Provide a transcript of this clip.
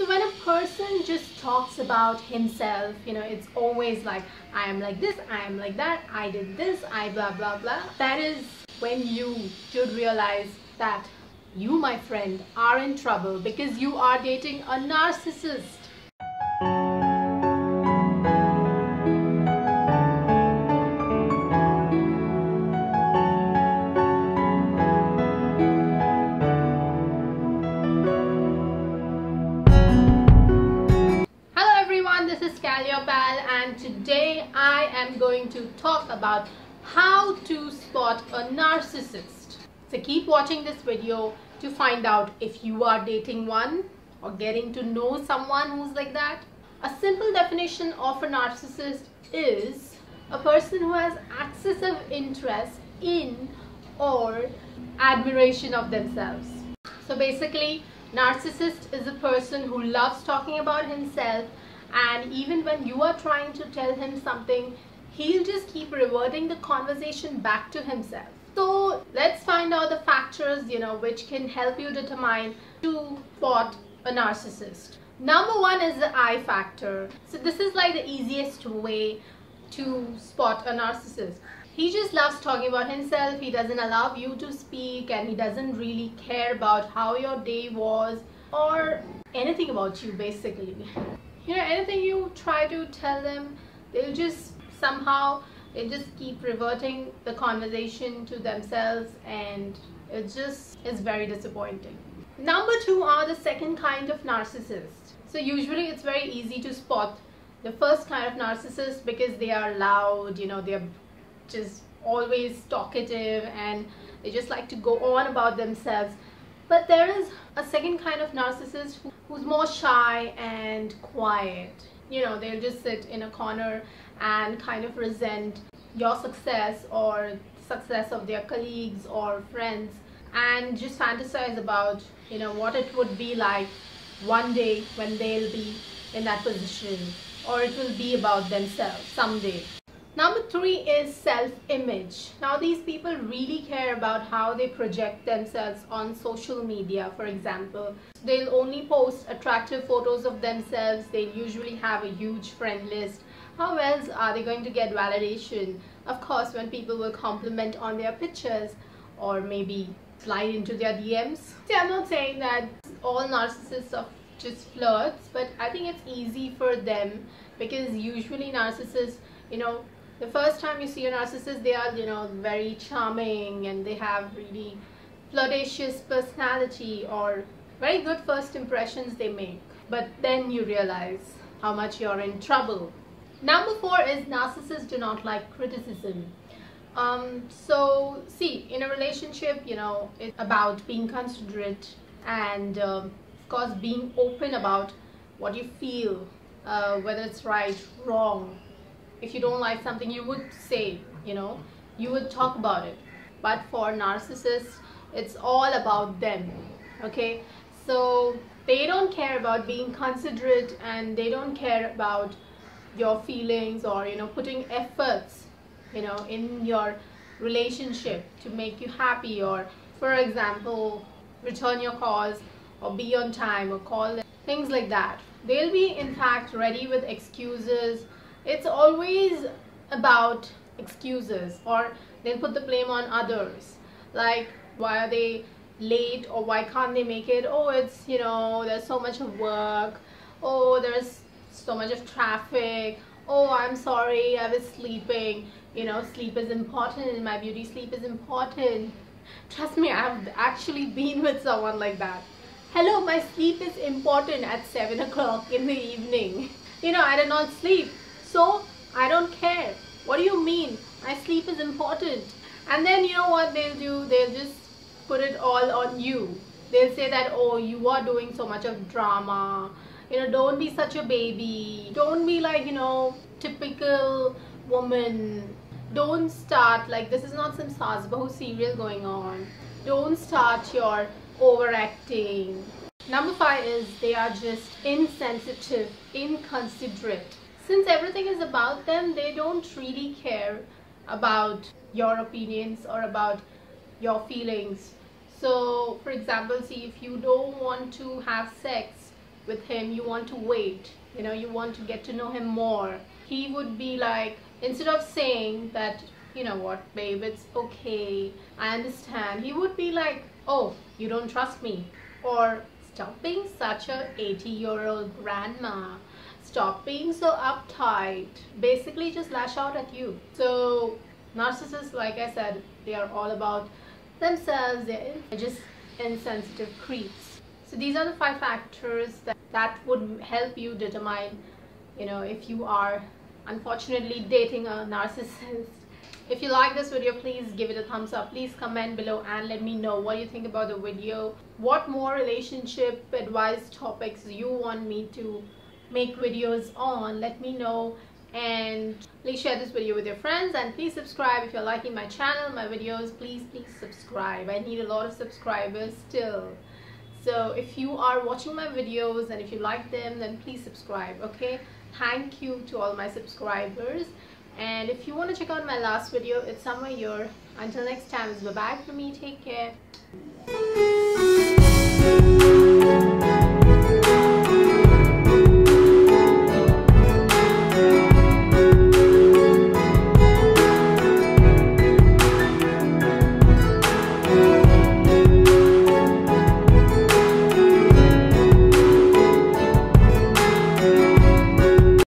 So when a person just talks about himself, you know, it's always like, I am like this, I am like that, I did this, I blah blah blah. That is when you should realize that you, my friend, are in trouble because you are dating a narcissist. About how to spot a narcissist. So keep watching this video to find out if you are dating one or getting to know someone who's like that. A simple definition of a narcissist is a person who has excessive interest in or admiration of themselves. So basically, narcissist is a person who loves talking about himself and even when you are trying to tell him something, he'll just keep reverting the conversation back to himself. So let's find out the factors, you know, which can help you determine to spot a narcissist. Number one is the I factor. So this is like the easiest way to spot a narcissist. He just loves talking about himself. He doesn't allow you to speak and he doesn't really care about how your day was or anything about you basically. You know, anything you try to tell them, they'll just somehow they just keep reverting the conversation to themselves and it just is very disappointing. Number two are the second kind of narcissist. So usually it's very easy to spot the first kind of narcissist because they are loud, you know, they're just always talkative and they just like to go on about themselves. But there is a second kind of narcissist who's more shy and quiet. You know, they'll just sit in a corner and kind of resent your success or success of their colleagues or friends and just fantasize about, you know, what it would be like one day when they'll be in that position or it will be about themselves someday. Number three is self-image. Now these people really care about how they project themselves on social media, for example. They'll only post attractive photos of themselves. They usually have a huge friend list. How else are they going to get validation? Of course, when people will compliment on their pictures or maybe slide into their DMs. See, I'm not saying that all narcissists are just flirts, but I think it's easy for them because usually narcissists, you know, the first time you see a narcissist they are you know very charming and they have really flirtatious personality or very good first impressions they make. But then you realize how much you're in trouble. Number four is narcissists do not like criticism. Um, so see in a relationship you know it's about being considerate and um, of course being open about what you feel uh, whether it's right wrong if you don't like something you would say you know you would talk about it. But for narcissists it's all about them okay? So they don't care about being considerate and they don't care about your feelings or you know putting efforts you know in your relationship to make you happy or for example return your calls or be on time or call them, things like that. They'll be in fact ready with excuses it's always about excuses or they'll put the blame on others. Like why are they late or why can't they make it? Oh it's you know there's so much of work. Oh there's so much of traffic. Oh i'm sorry i was sleeping. You know sleep is important in my beauty. Sleep is important. Trust me i've actually been with someone like that. Hello my sleep is important at 7 o'clock in the evening. You know i did not sleep so I don't care. What do you mean? My sleep is important. And then you know what they'll do? They'll just put it all on you. They'll say that, oh, you are doing so much of drama. You know, don't be such a baby. Don't be like, you know, typical woman. Don't start, like, this is not some Saas Bahu serial going on. Don't start your overacting. Number five is they are just insensitive, inconsiderate since everything is about them, they don't really care about your opinions or about your feelings. So, for example, see if you don't want to have sex with him you want to wait you know you want to get to know him more he would be like instead of saying that you know what babe it's okay i understand he would be like oh you don't trust me or stop being such a 80 year old grandma stop being so uptight. Basically just lash out at you. So narcissists like i said they are all about themselves. They're just insensitive creeps. So these are the five factors that, that would help you determine you know if you are unfortunately dating a narcissist. If you like this video please give it a thumbs up. Please comment below and let me know what you think about the video. What more relationship advice topics you want me to make videos on. Let me know and please share this video with your friends and please subscribe. If you're liking my channel my videos please please subscribe. I need a lot of subscribers still. So if you are watching my videos and if you like them then please subscribe okay? Thank you to all my subscribers. And if you want to check out my last video it's somewhere here. Until next time bye bye for me. Take care